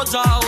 ujądzałem